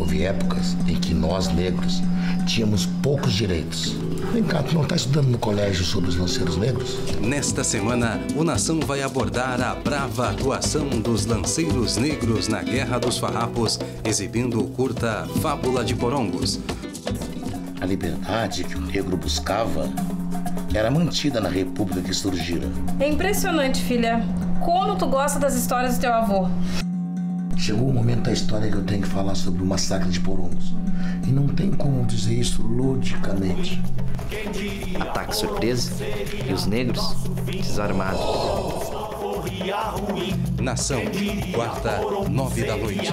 Houve épocas em que nós, negros, tínhamos poucos direitos. Vem cá, tu não está estudando no colégio sobre os lanceiros negros? Nesta semana, o Nação vai abordar a brava atuação dos lanceiros negros na Guerra dos Farrapos, exibindo o curta Fábula de Porongos. A liberdade que o negro buscava era mantida na república que surgira. É impressionante, filha. Como tu gosta das histórias do teu avô. Chegou o momento da história que eu tenho que falar sobre o massacre de Porongos. E não tem como dizer isso ludicamente. Ataque surpresa e os negros desarmados. Nação, quarta, nove da noite.